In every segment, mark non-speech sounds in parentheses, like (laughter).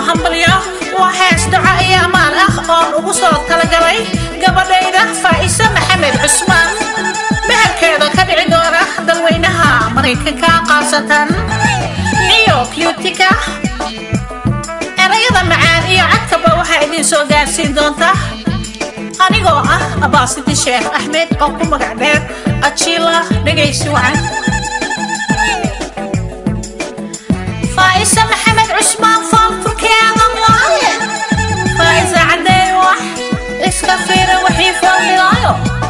hambalyo waa hees duco iyo amaan ah oon ugu soo talagalay gabadhayda faa'iise maxamed cusmaan meherkeeda ka dhici doona dalweynaha maraykanka qaasatan iyo kyutika erayada macaan iyo cadkaba waxaa idin soo gaarsiin doonta anigoo ah abaasiti sheekh axmed oo ku magac ajila dhegaysi wacan عايشة محمد عثمان صار يا غمراية فايزة عندي واحد إيش كفيرة وحيفة ولاية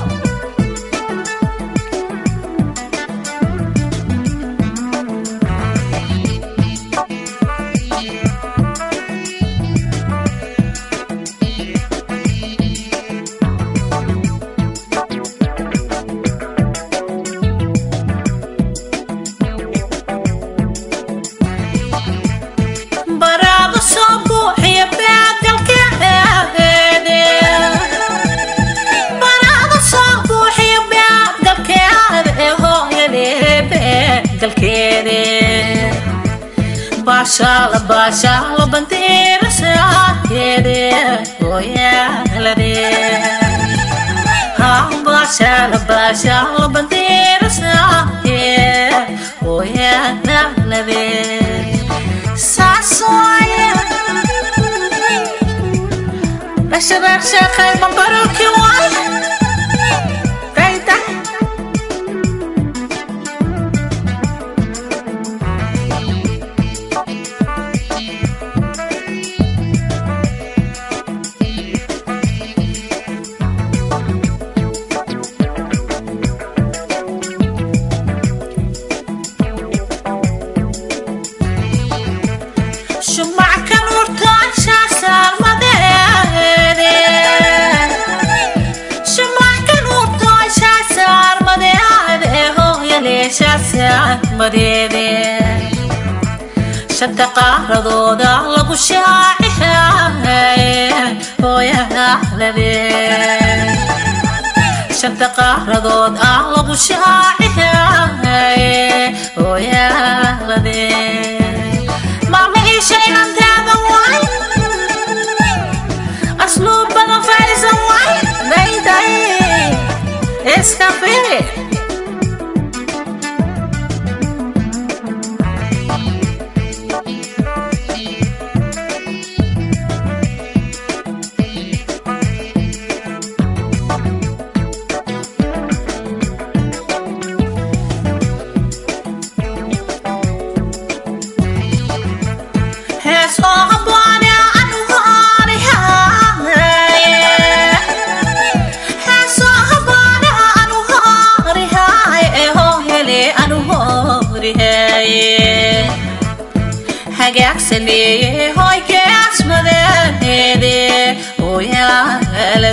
شالا باشالا بنتي رشاد كيدي ويا هلدي ها باشالا باشالا بنتي رشاد كيدي ويا هلدي ساسوية بشبك شخي مبروكي واي shaaca badeede shanta qaaradooda lagu shaacihay hooyahaalade shanta qaaradood ah lagu shaacihay hooyaalade maalma ii sheegan daadan waay asluub badan faa'iisan waay dayday iska firi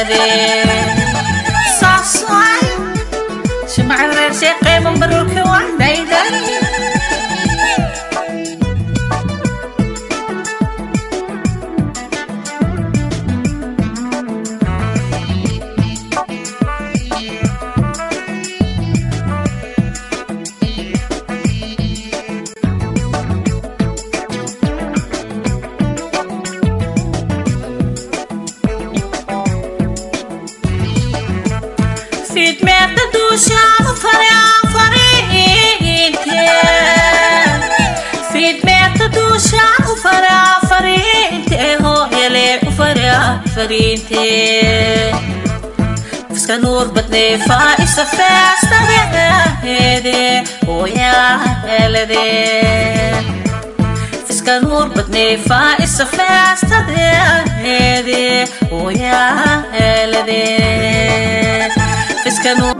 நல்லதே fariintee iska nuur badnay faaisa feestabeaheede oh ooyaahelade iska nuur badnay faaisa feestabeaheede oh ooyaahelade iska nuur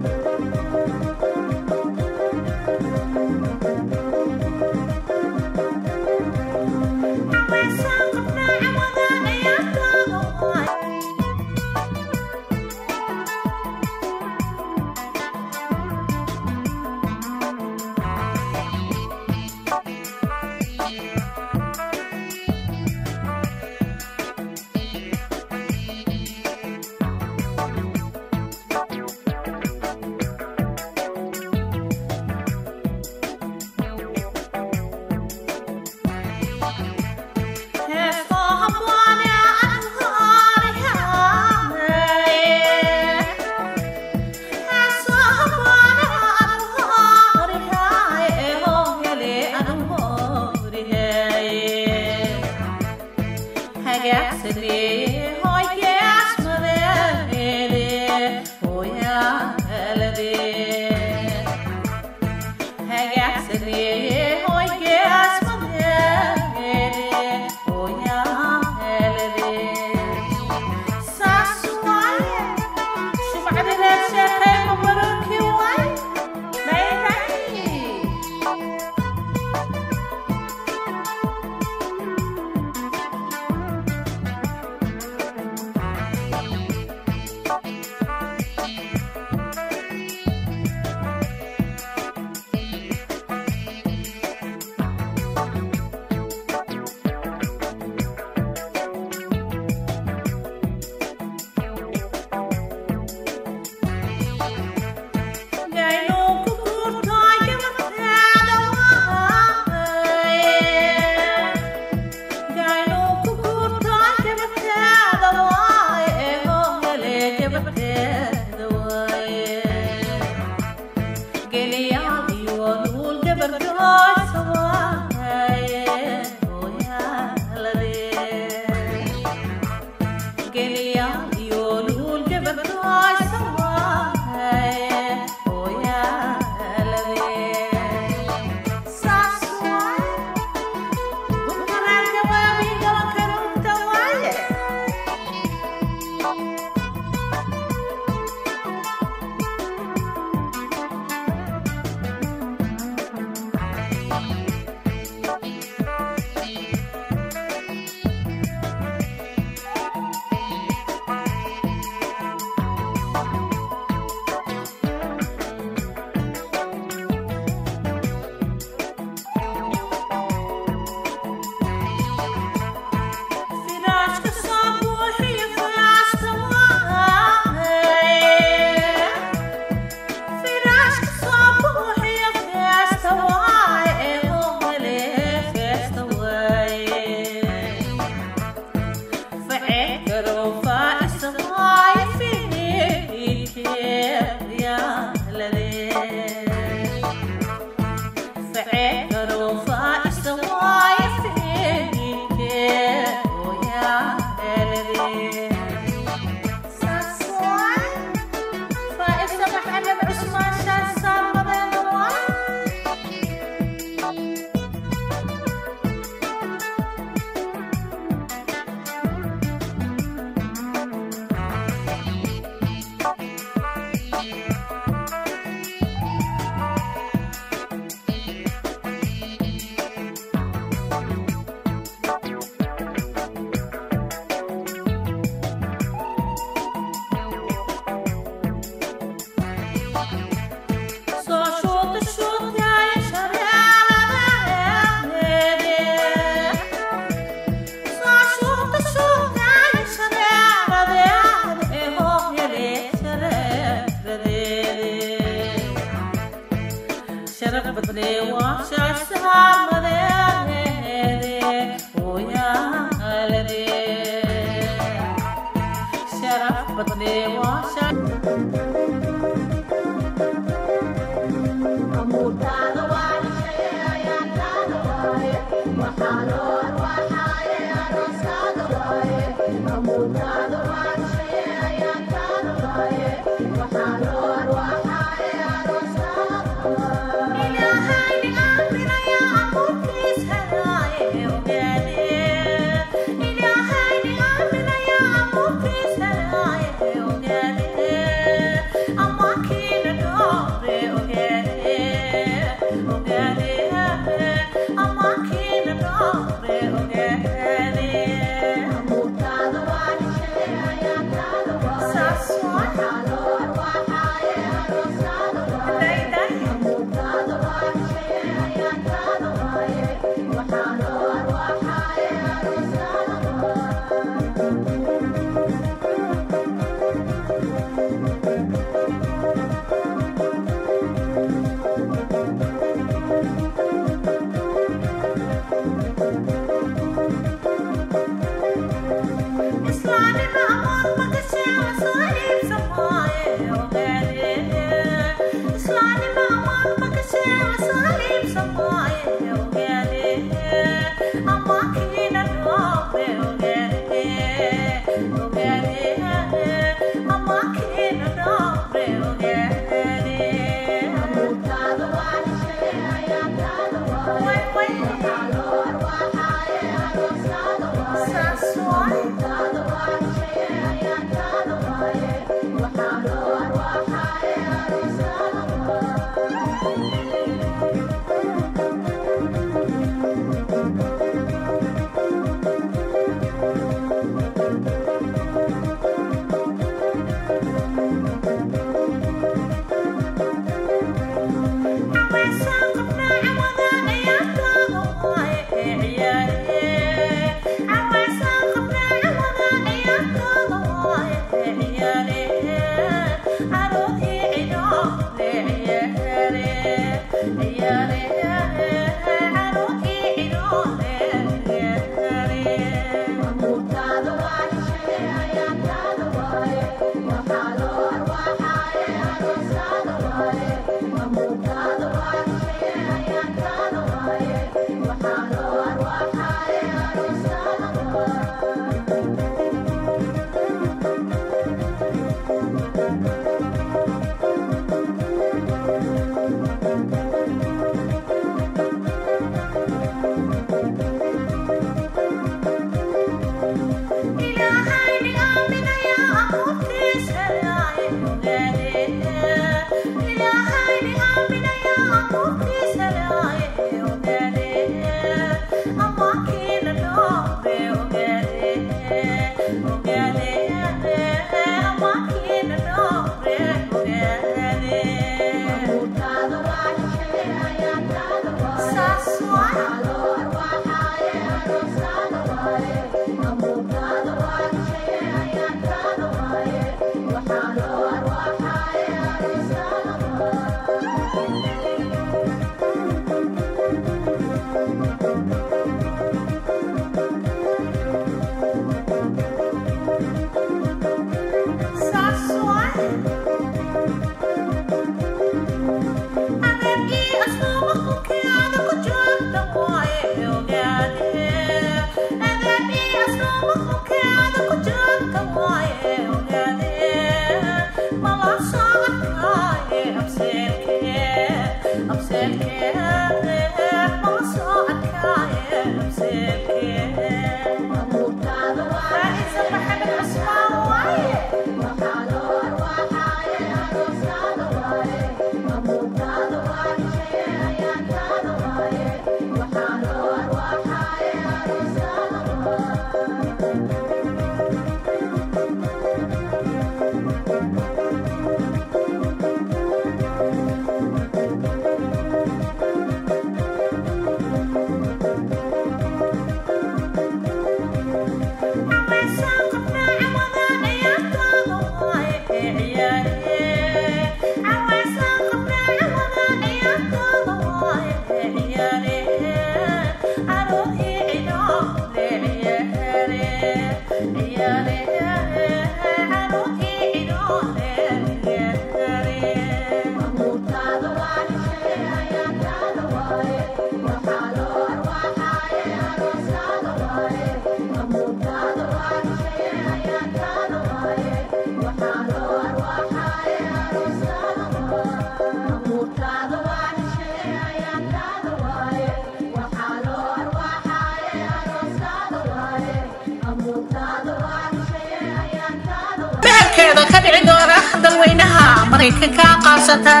العذورة ضلوينها مريكك قاسة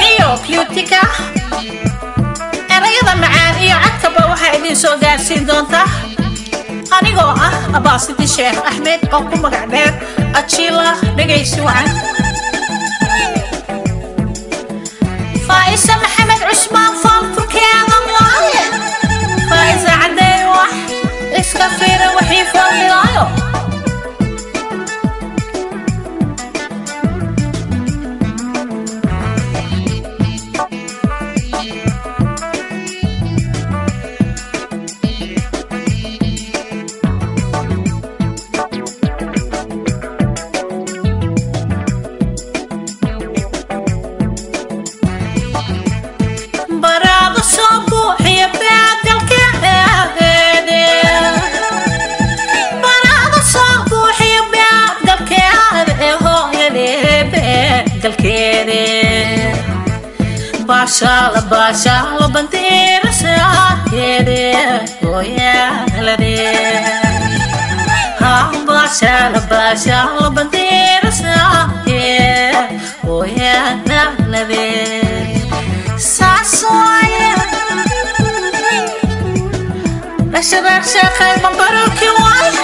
نيو بيوتيكا erayada macaan iyo cadkaba waxaa idin soo gaarsiin doontaa anigoo ah abaasidii sheekh axmed oo ku magac dheer ajiila dhegaysi wacan faa'isa maxamed cusmaan foolkurkii aadan waaye faa'isa caddeey wax iska fiira wixii foolilaayo شهر بدير شهر ويا نغلبي سعصوية بشبك شخي مبروك وعلى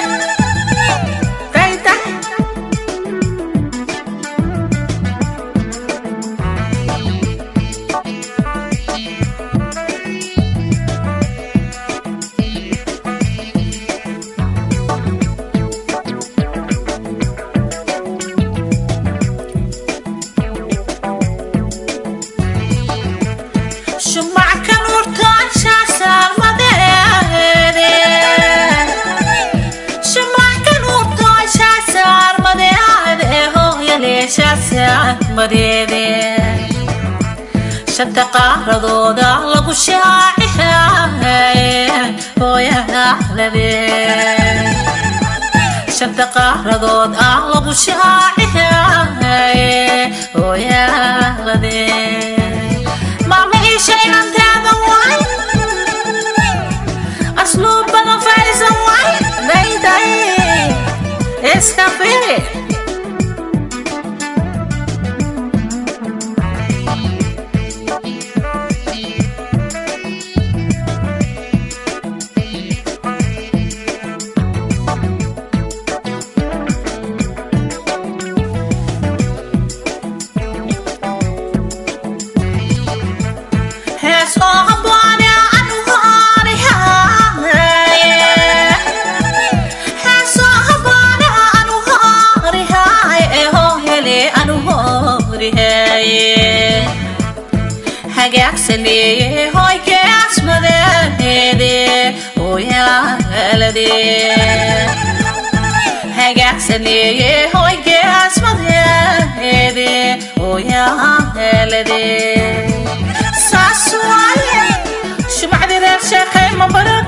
حسني هاجي حسني هاجي اسمد يا هدي شو بعد رفشة خير مبارك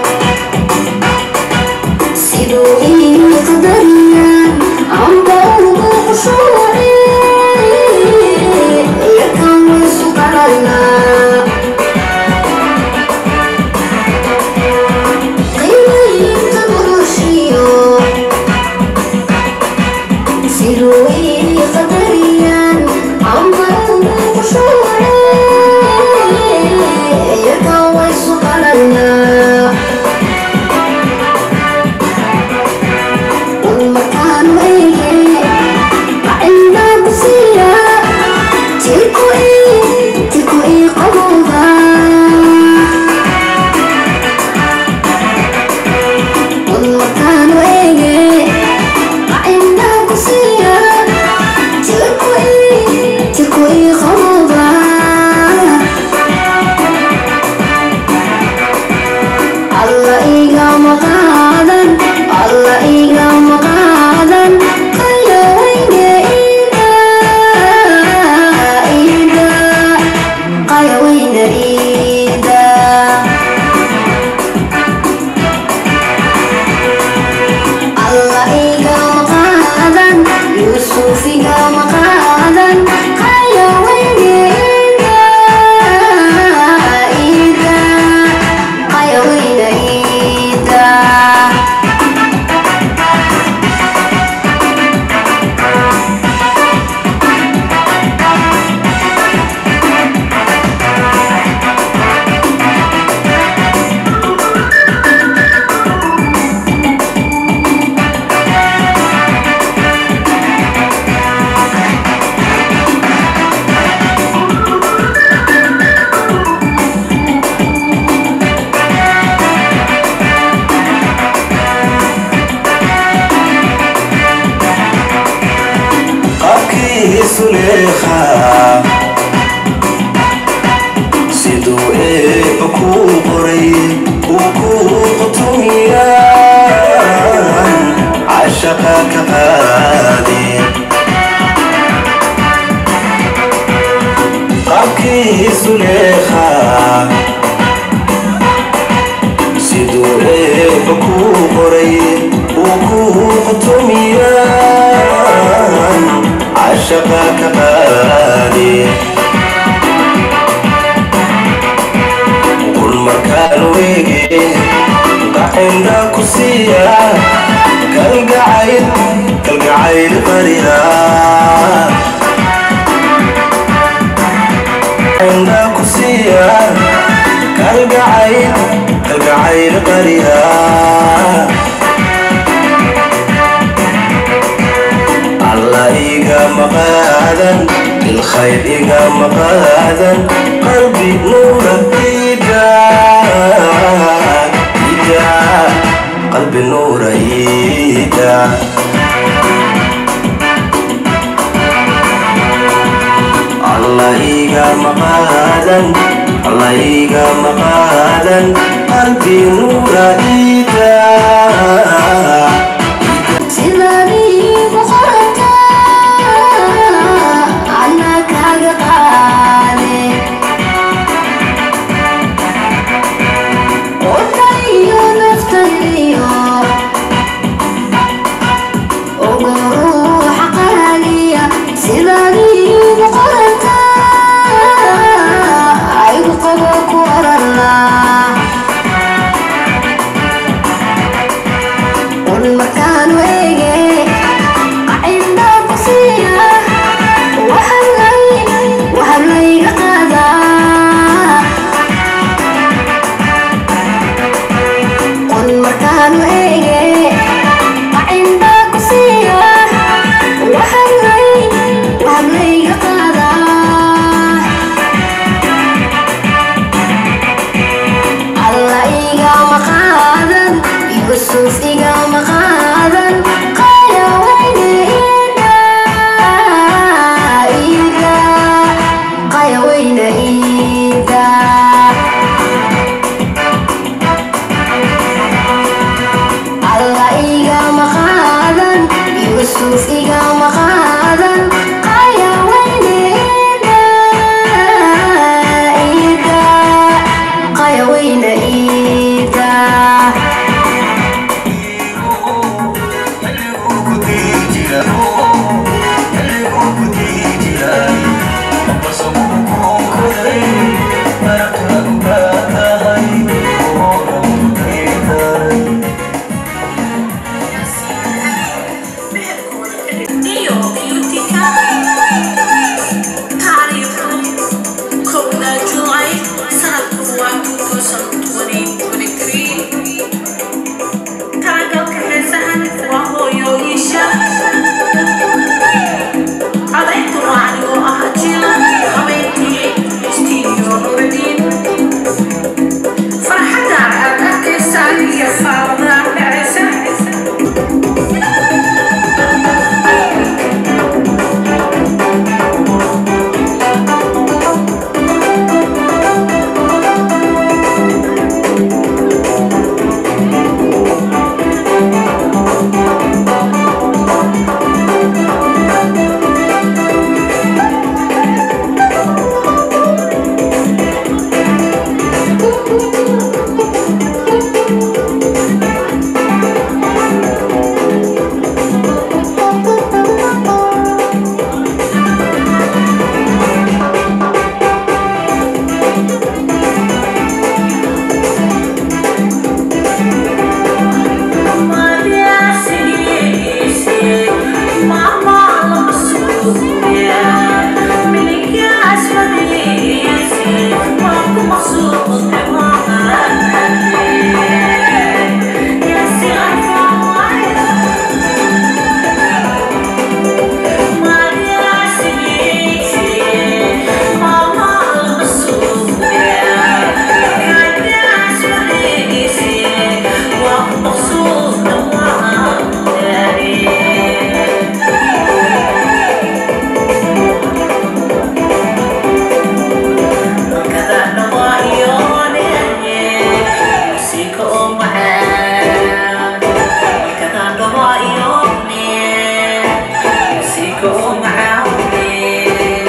cổ áo mềm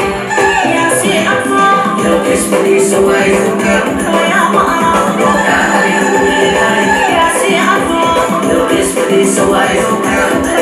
nhà sẽ ăn phong Yo kiss đi so I don't care Thôi áo áo này Nhà sẽ ăn phong Yo kiss đi so I don't care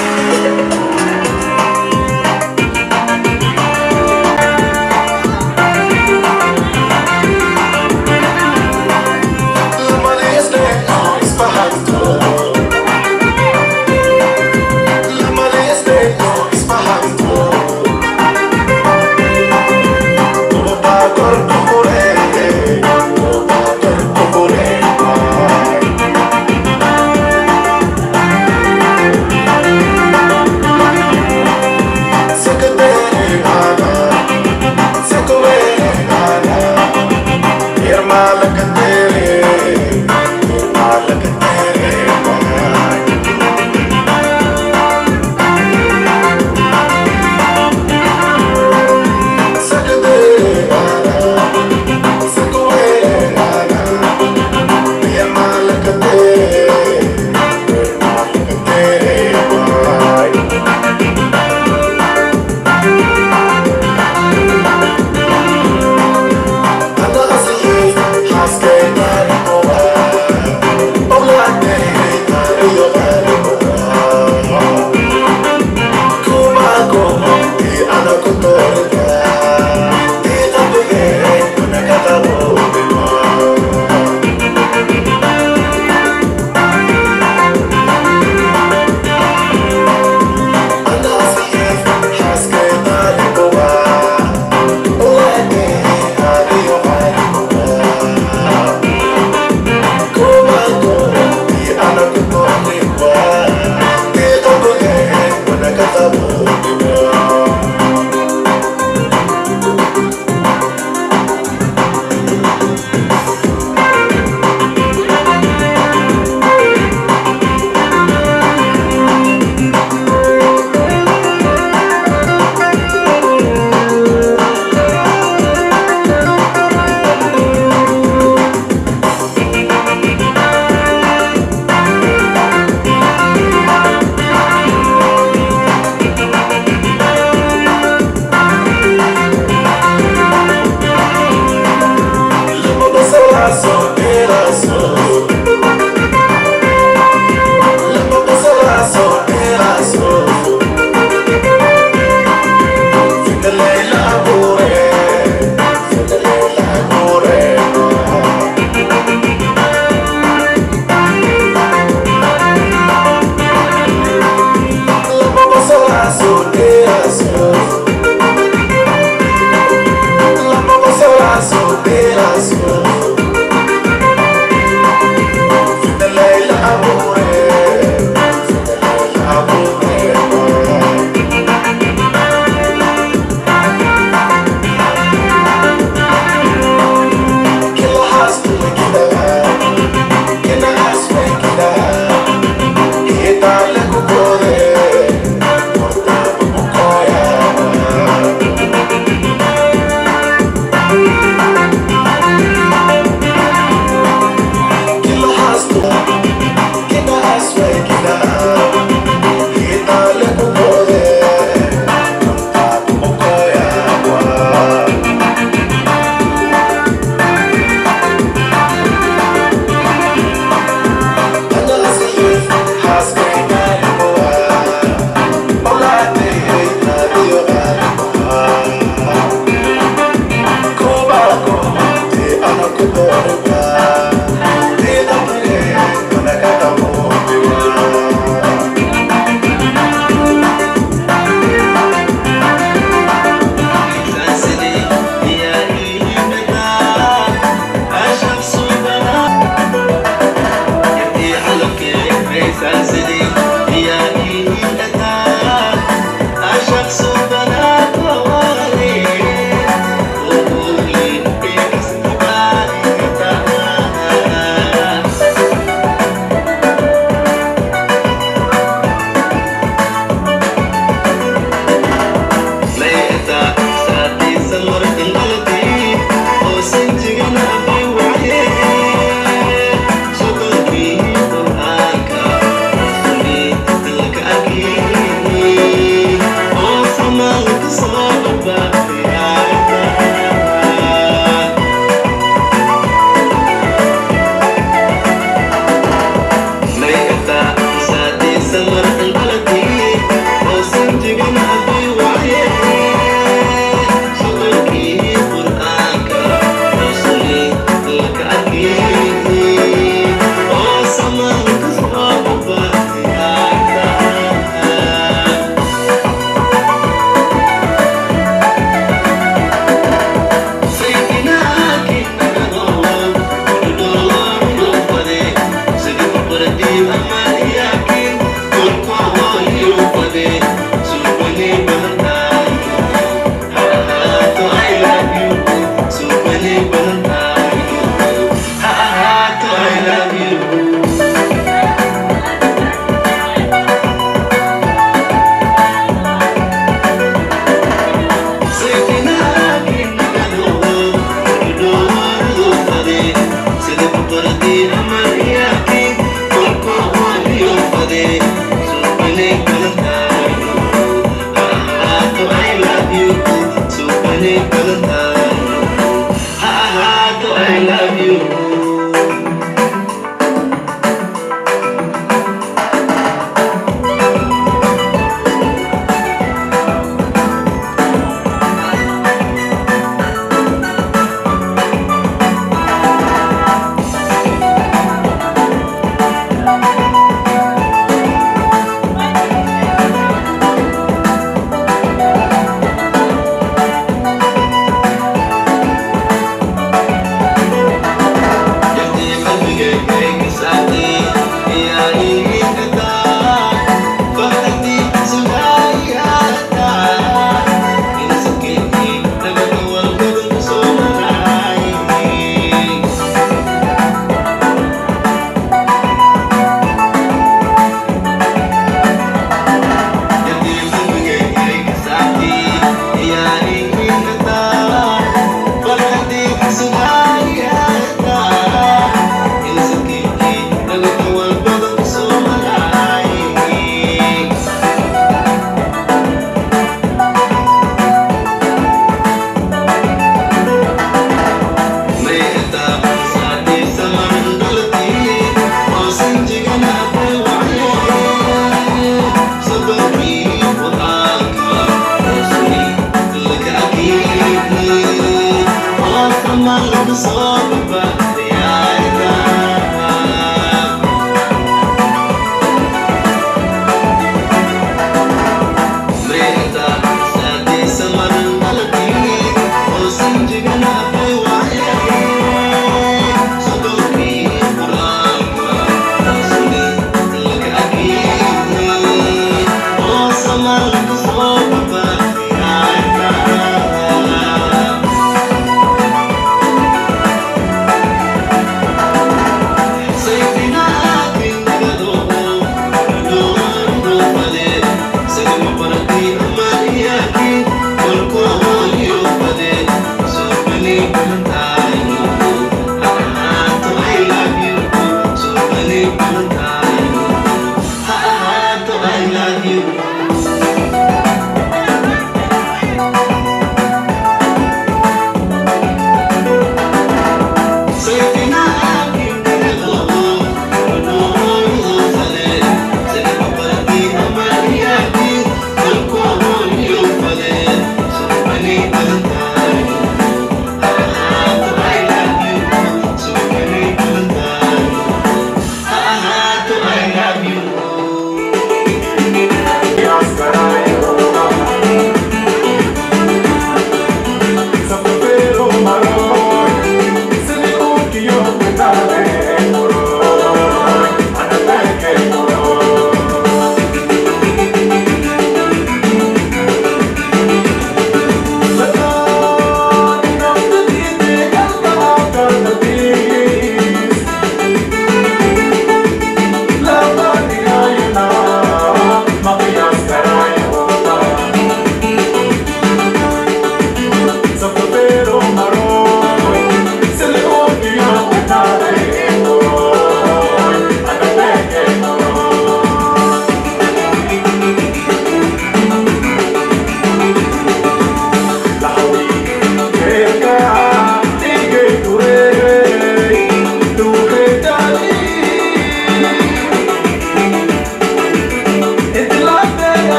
Thank (laughs) you. Good enough.